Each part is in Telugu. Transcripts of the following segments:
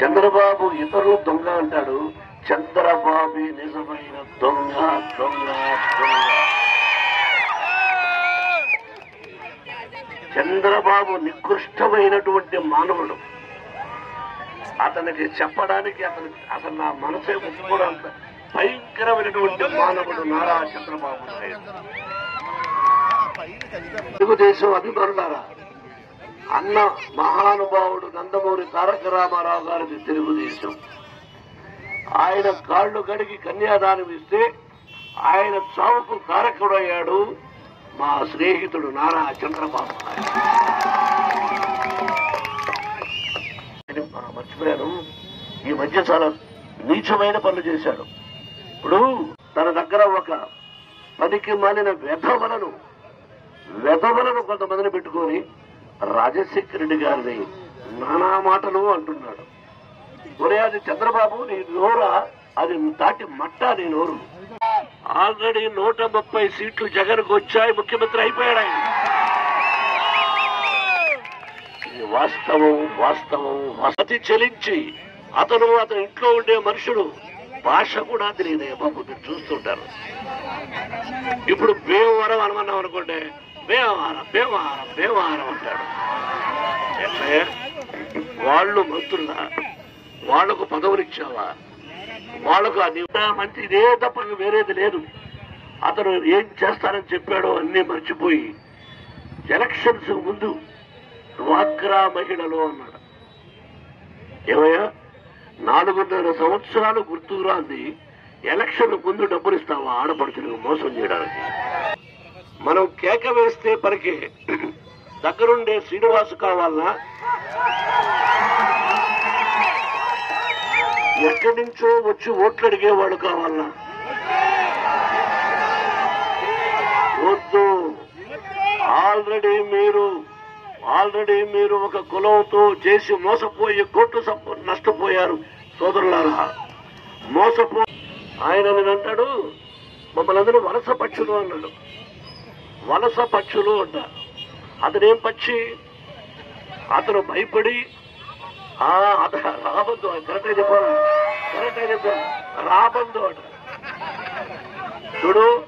చంద్రబాబు ఇతరులు దొంగ అంటాడు. చంద్రబాబు నిజమైన దొంగ దొంగ దొంగ. చంద్రబాబు నికృష్టమైనటువంటి మానవుడు. అతనికి చెప్పడానికి అతను అసలు నా మనసే ఒప్పుకోవడంత భయంకరమైనటువంటి మానవుడు నారా చంద్రబాబు నాయుడు. తెలుగుదేశం అభిమానులారా అన్న మహానుభావుడు నందమూరి తారక రామారావు గారిది తెలుగుదేశం. ఆయన కాళ్ళు కడిగి కన్యాదానం ఇస్తే ఆయన చావుకు కారకుడయ్యాడు మా స్నేహితుడు నారా చంద్రబాబు మర్చిపోయాను. ఈ మధ్య చాలా నీచమైన పనులు చేశాడు. ఇప్పుడు తన దగ్గర ఒక పనికి మాలిన వ్యధవలను వెధవలను కొంతమందిని పెట్టుకొని రాజశేఖర రెడ్డి గారిని నానా మాటలు అంటున్నాడు. ఒరే అది చంద్రబాబు నీ నోరా? అది దాటి మట్టా నీ నోరు. ఆల్రెడీ నూట ముప్పై సీట్లు జగన్కు వచ్చాయి ముఖ్యమంత్రి అయిపోయాడు ఆయన. వాస్తవం వాస్తవం వసతి చెలించి అతను అతని ఇంట్లో ఉండే మనుషుడు భాష కూడా తెలియదే బాబు మీరు చూస్తుంటారు. ఇప్పుడు భీమవరం అనమన్నాం అనుకోండి భీమవరం వ్యవహారం వ్యవహారం అంటాడు. ఎట్లయ్యా? వాళ్ళు మంత్రులా? వాళ్ళకు పదవులు ఇచ్చావా? వాళ్ళకు అది మంచి ఇదే తప్ప వేరేది లేదు. అతను ఏం చేస్తానని చెప్పాడో అన్నీ మర్చిపోయి ఎలక్షన్స్ ముందు డ్వాక్రా మహిళలు అన్నాడు ఏమయ్యా? నాలుగున్నర సంవత్సరాలు గుర్తురాంది ఎలక్షన్ ముందు డబ్బులు ఇస్తావా? ఆడపడుచులకు మోసం చేయడానికి. మనం కేక వేస్తే పరికి దగ్గరుండే శ్రీనివాసు కావాలనా? ఎక్కడి నుంచో వచ్చి ఓట్లు అడిగేవాడు కావాలనా? వద్దు. ఆల్రెడీ మీరు ఆల్రెడీ మీరు ఒక కులంతో చేసి మోసపోయి కోట్లు నష్టపోయారు సోదరులారా. మోసపో ఆయన అంటాడు మమ్మల్ని అందరూ వలస పక్షులు అన్నాడు. వలస పక్షులు అంట అతనేం పక్షి? అతను భయపడి అతను అత రాబందు కరెక్ట్గా చెప్పాను కరెక్ట్గా చెప్పాను రాబందు అంట. చూడు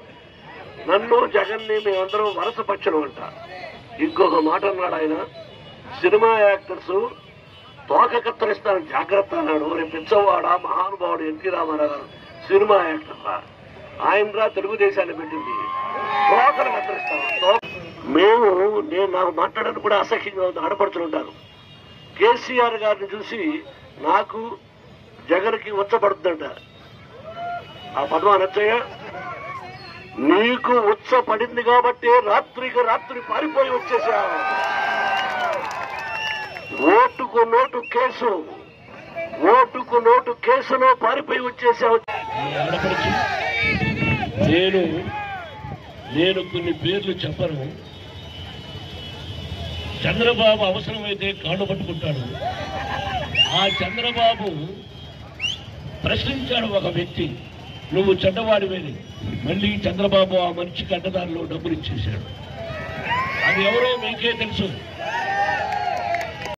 నన్ను జగన్ని మేమందరం వలస పక్షులు అంట. ఇంకొక మాట అన్నాడు ఆయన. సినిమా యాక్టర్స్ తోక కత్తరిస్తాను జాగ్రత్త అన్నాడు. రేపు పిచ్చవాడ మహానుభావుడు ఎన్టీ రామారావు గారు. సినిమా యాక్టర్ ఆయనరా తెలుగుదేశాన్ని పెట్టింది. మేము నేను నాకు మాట్లాడడానికి కూడా అసహ్యంగా ఉంది ఆడపడుతుంటాను కేసీఆర్ గారిని చూసి నాకు జగన్కి ఉచ్చపడుతుందంట. ఆ పదమా నచ్చయ్య నీకు ఉచ్చ పడింది కాబట్టి రాత్రికి రాత్రి పారిపోయి వచ్చేసా. ఓటుకు నోటు కేసు. ఓటుకు నోటు కేసులో పారిపోయి వచ్చేసావు నేను నేను కొన్ని పేర్లు చెప్పను. చంద్రబాబు అవసరమైతే కాళ్ళు పట్టుకుంటాడు. ఆ చంద్రబాబు ప్రశ్నించాడు ఒక వ్యక్తి నువ్వు చెడ్డవాడివేని. మళ్ళీ చంద్రబాబు ఆ మనిషికి అడ్డదారిలో డబ్బులు ఇచ్చేశాడు. అది ఎవరో మీకే తెలుసు.